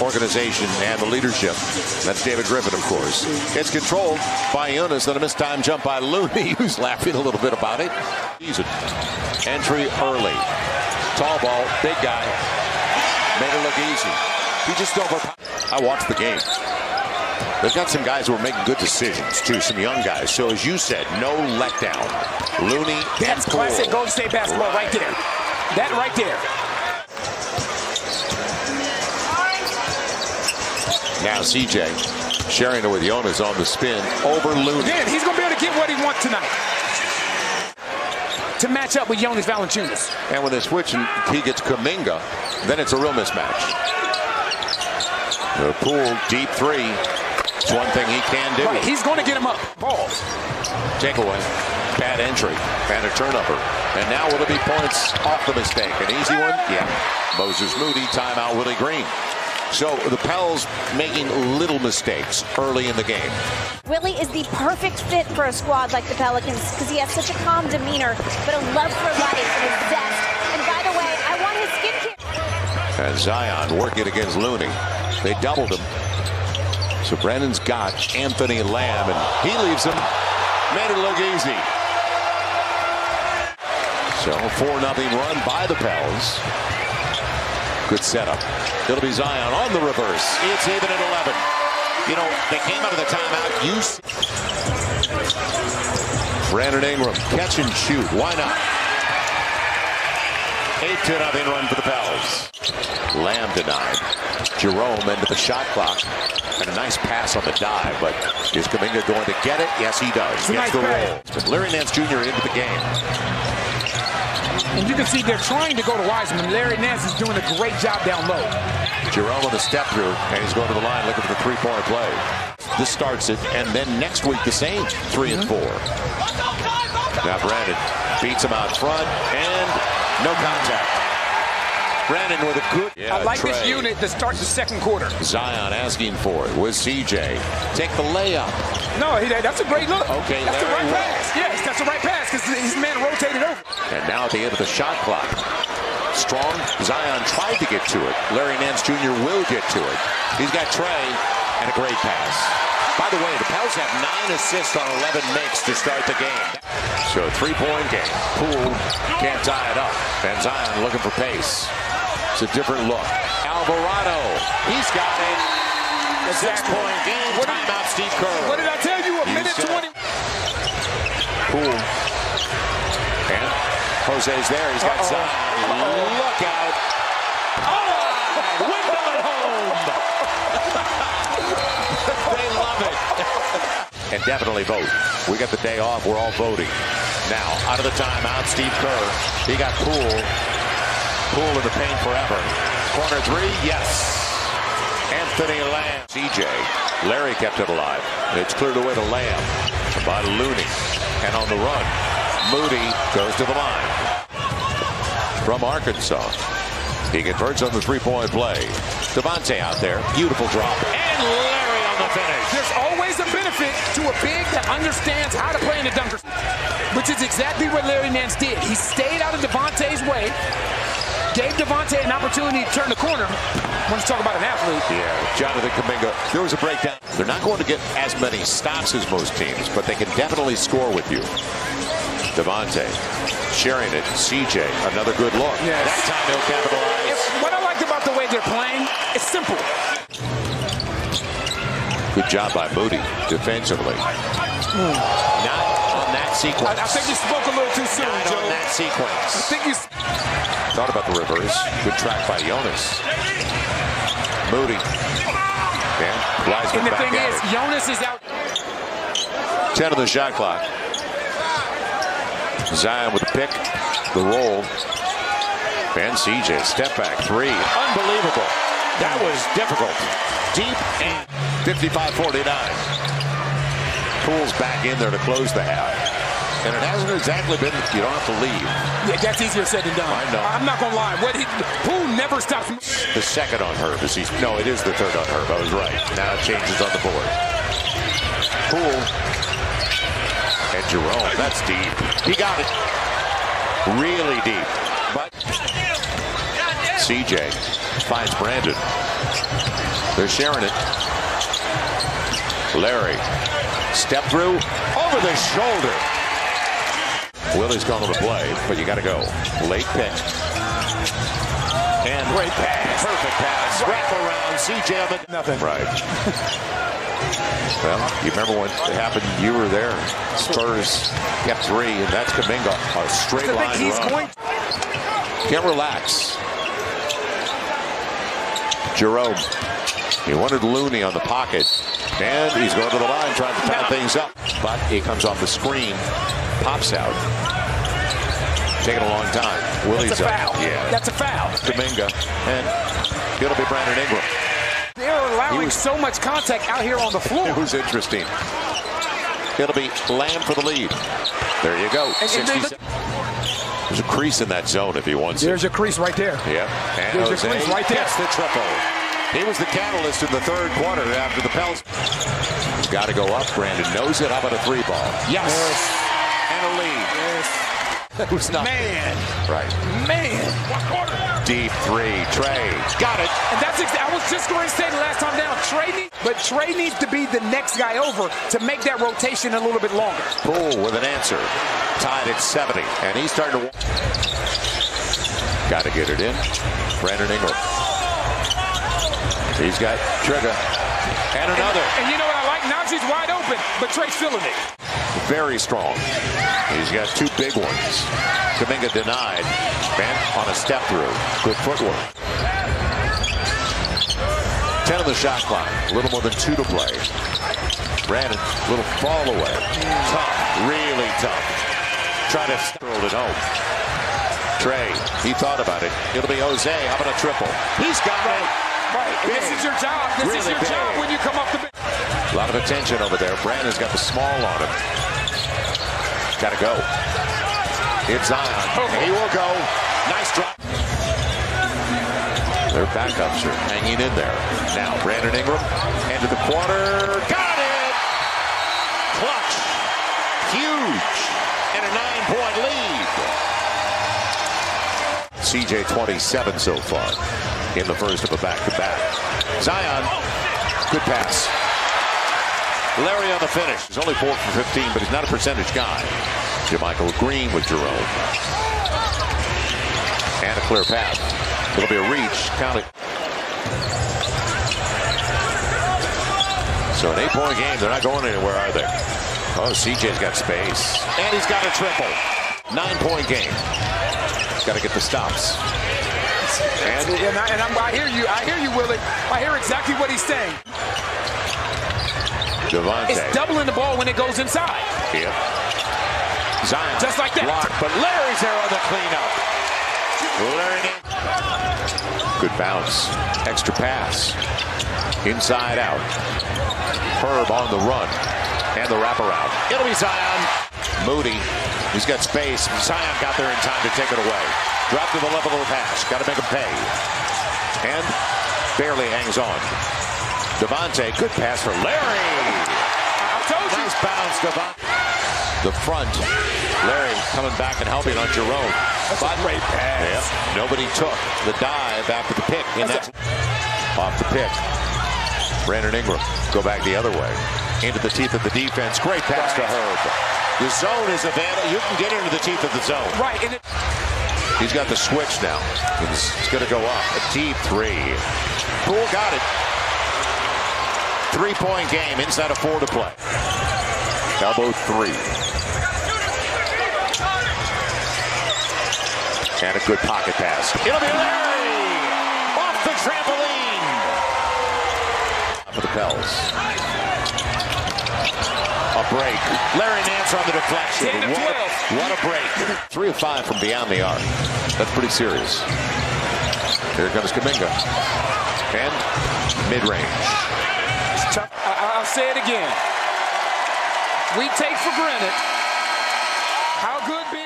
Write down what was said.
organization and the leadership. That's David Griffin, of course. It's controlled by Jonas. Then a missed time jump by Looney, who's laughing a little bit about it. Season. Entry early. Tall ball, big guy. Made it look easy. He just over. I watched the game. They've got some guys who are making good decisions, too. Some young guys. So, as you said, no letdown. Looney That's classic Golden State basketball right, right there. That right there. Now CJ sharing it with Jonas on the spin over Looney. Again, he's going to be able to get what he wants tonight to match up with Jonas Valanciunas. And when they switch and he gets Kuminga, then it's a real mismatch. The Poole, deep three. It's one thing he can do. Right, he's going to get him up. Balls. Takeaway. Bad entry. Bad a turnover. And now will it be points off the mistake? An easy one? Yeah. Moses Moody, timeout Willie Green. So the Pels making little mistakes early in the game. Willie is the perfect fit for a squad like the Pelicans because he has such a calm demeanor, but a love for life and a zest. And by the way, I want his skincare. And Zion working against Looney. They doubled him. So Brandon's got Anthony Lamb, and he leaves him. Made it look easy. So 4-0 run by the Pels. Good setup. It'll be Zion on the reverse. It's even at 11. You know, they came out of the timeout. You Brandon Ingram, catch and shoot. Why not? 8 to nothing run for the Pels. Lamb denied. Jerome into the shot clock. And a nice pass on the dive, but is Kuminga going to get it? Yes, he does. Gets nice the roll. Larry Nance Jr. into the game. And you can see they're trying to go to Wiseman. Larry Nance is doing a great job down low. Jerome on the step through, and he's going to the line looking for the three-point play. This starts it, and then next week the same, 3 and mm-hmm. four. Now Brandon beats him out front, and no contact. Brandon with a good. Yeah, I like Trey. this unit to start the second quarter. Zion asking for it with CJ. Take the layup. No, he, that's a great look. Okay, that's Larry the right pass. Yes, that's the right pass because his man rotated over. And now at the end of the shot clock, strong. Zion tried to get to it. Larry Nance Jr. will get to it. He's got Trey and a great pass. By the way, the Pels have nine assists on 11 makes to start the game. So three-point game. Poole can't tie it up. And Zion looking for pace. It's a different look. Alvarado, he's got it. Six-point game. What Timeout, Steve Kerr. What did I tell you? A you minute 20. Poole. And Jose's there. He's got -oh. Look out. Ah, oh! Window at home. they love it. and definitely vote. We got the day off. We're all voting. Now, out of the timeout, Steve Kerr. He got Poole. Poole in the paint forever. Corner three, yes. Anthony Lamb. CJ. Larry kept it alive. It's cleared away to Lamb by Looney. And on the run, Moody goes to the line. From Arkansas. He converts on the three-point play. Devontae out there. Beautiful drop. And Larry on the finish. There's always a benefit to a big that understands how to play in the dunker. Which is exactly what Larry Nance did. He stayed out of Devontae's way gave Devontae an opportunity to turn the corner. Let's talk about an athlete. Yeah, Jonathan Kuminga. There was a breakdown. They're not going to get as many stops as most teams, but they can definitely score with you. Devontae sharing it. CJ, another good look. Yes. That time he'll capitalize. what I like about the way they're playing, it's simple. Good job by Moody defensively. Mm. Not on that sequence. I, I, think you spoke a little too soon, Not Joe. on that sequence. I think you... Thought about the reverse. Good track by Jonas. Moody. And Wiseman And the thing is, it. Jonas is out. 10 on the shot clock. Zion with the pick, the roll. And CJ, step back three. Unbelievable. That was difficult. Deep and 55-49. Poole's back in there to close the half. And it hasn't exactly been, you don't have to leave. Yeah, that's easier said than done. I know. I'm not going to lie. What he, Poole never stops. The second on Herb is he's, no, it is the third on Herb. I was right. Now it changes on the board. Poole. And Jerome, that's deep. He got it. Really deep. But CJ finds Brandon. They're sharing it. Larry, step through, over the shoulder. Willie's going to the play, but you got to go. Late pick. And great pass. Perfect pass. Wrap around. CJ on the... Nothing. Right. well, you remember when it happened, you were there. Spurs kept three, and that's Kuminga. A straight line run. Can't relax. Jerome. He wanted Looney on the pocket. And he's going to the line trying to tie things up. But he comes off the screen. Pops out. Taking a long time. Willie's That's a up. foul. Yeah. That's a foul. Kuminga. And it'll be Brandon Ingram. They're allowing was- so much contact out here on the floor. It was interesting. It'll be Lamb for the lead. There you go. And- and 60 There's a crease in that zone if he wants it. There's a crease right there. Yep. And There's Jose crease right there. gets the triple. He was the catalyst in the third quarter after the Pels. Got to go up. Brandon knows it. How about a three ball? Yes. A lead. Was not. Man, Right. man. Deep three. Trey. Got it. And that's ex- I was just going to say the last time down. Trey needs, but Trey needs to be the next guy over to make that rotation a little bit longer. Poole with an answer. Tied at 70. And he's starting to. Got to get it in. Brandon Ingram. He's got trigger. And another. And you know what I like? Naji's wide open, but Trey's feeling it. Very strong. He's got two big ones. Kuminga denied. Bent on a step through. Good footwork. 10 on the shot clock. A little more than two to play. Brandon, little fall away. Tough. Really tough. Trying to throw it home. Trey, he thought about it. It'll be Jose. How about a triple? He's got it. Right. This is your job. This is Really your job when you come off the. A lot of attention over there. Brandon's got the small on him. Got to go. It's Zion. He will go. Nice drop. Their backups are hanging in there. Now, Brandon Ingram. Of the quarter. Got it! Clutch. Huge. And a nine-point lead. CJ 27 so far in the first of a back-to-back. Zion. Good pass. Larry on the finish. He's only 4 for 15, but he's not a percentage guy. JaMychal Green with Jerome. And a clear path. It'll be a reach. Count it. So an eight-point game. They're not going anywhere, are they? Oh, CJ's got space. And he's got a triple. Nine-point game. Got to get the stops. And And, I, and I'm, I hear you. I hear you, Willie. I hear exactly what he's saying. Devontae. It's doubling the ball when it goes inside. Yep. Zion. Just like that. Blocked, but Larry's there on the cleanup. Larry. Good bounce. Extra pass. Inside out. Herb on the run. And the wraparound. It'll be Zion. Moody. He's got space. Zion got there in time to take it away. Drop to the level of the pass. Got to make him pay. And barely hangs on. Devontae. Good pass for Larry. I told you. Nice bounce, Devon. The front. Larry coming back and helping on Jerome. That's a great pass. Nobody took the dive after the pick. And that's That's off the pick. Brandon Ingram go back the other way. Into the teeth of the defense. Great pass to Herb. The zone is available. You can get into the teeth of the zone. Right. And it, He's got the switch now. He's, he's going to go up. A deep three. Poole got it. Three-point game inside of four to play. Elbow three. And a good pocket pass. It'll be Larry! Off the trampoline! For the Pels. A break. Larry Nance on the deflection. What, 12. what a break. Three of five from beyond the arc. That's pretty serious. Here comes Kuminga. And mid-range. it's tough. I, I'll say it again. We take for granted how good. Big